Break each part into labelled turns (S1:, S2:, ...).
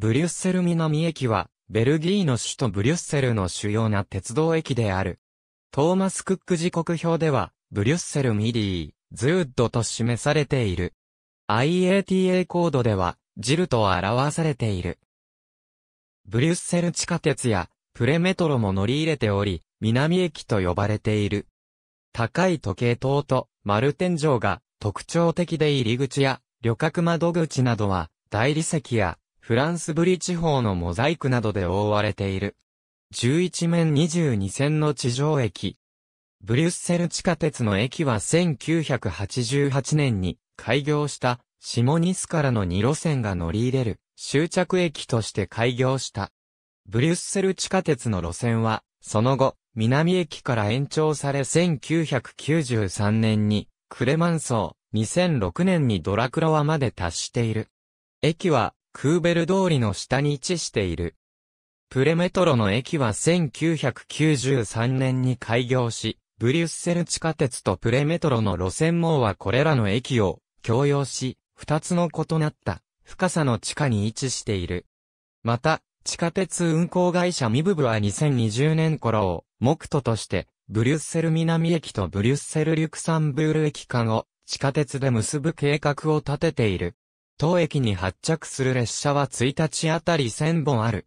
S1: ブリュッセル南駅は、ベルギーの首都ブリュッセルの主要な鉄道駅である。トーマス・クック時刻表では、ブリュッセルミディ、ズーッドと示されている。IATA コードでは、ジルと表されている。ブリュッセル地下鉄や、プレメトロも乗り入れており、南駅と呼ばれている。高い時計塔と丸天井が特徴的で入り口や旅客窓口などは大理石やフランスブリ地方のモザイクなどで覆われている。11面22線の地上駅。ブリュッセル地下鉄の駅は1988年に開業したシモニスからの2路線が乗り入れる終着駅として開業した。ブリュッセル地下鉄の路線は、その後、南駅から延長され1993年に、クレマンソー、2006年にドラクロワまで達している。駅は、クーベル通りの下に位置している。プレメトロの駅は1993年に開業し、ブリュッセル地下鉄とプレメトロの路線網はこれらの駅を共用し、二つの異なった深さの地下に位置している。また、地下鉄運行会社ミブブは2020年頃を目途として、ブリュッセル南駅とブリュッセルリュクサンブール駅間を地下鉄で結ぶ計画を立てている。当駅に発着する列車は1日あたり1000本ある。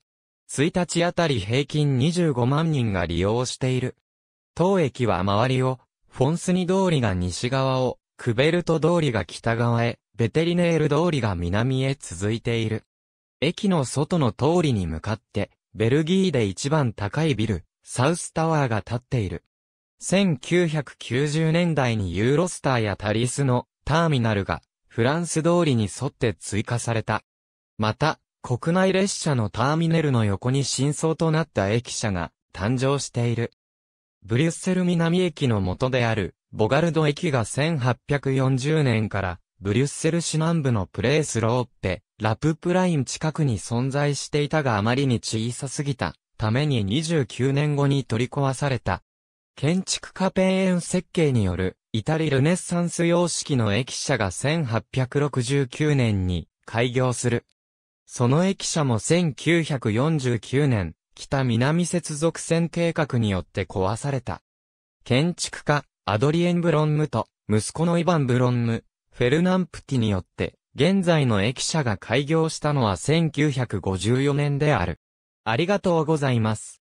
S1: 1日あたり平均25万人が利用している。当駅は周りを、フォンスニ通りが西側を、クベルト通りが北側へ、ベテリネール通りが南へ続いている。駅の外の通りに向かって、ベルギーで一番高いビル、サウスタワーが建っている。1990年代にユーロスターやタリスのターミナルがフランス通りに沿って追加された。また、国内列車のターミネルの横に真相となった駅舎が誕生している。ブリュッセル南駅の元であるボガルド駅が1840年からブリュッセル市南部のプレースローッペ、ラププライン近くに存在していたがあまりに小さすぎたために29年後に取り壊された。建築家ペーエン設計によるイタリルネッサンス様式の駅舎が1869年に開業する。その駅舎も1949年、北南接続線計画によって壊された。建築家、アドリエン・ブロンムと、息子のイヴァン・ブロンム、フェルナンプティによって、現在の駅舎が開業したのは1954年である。ありがとうございます。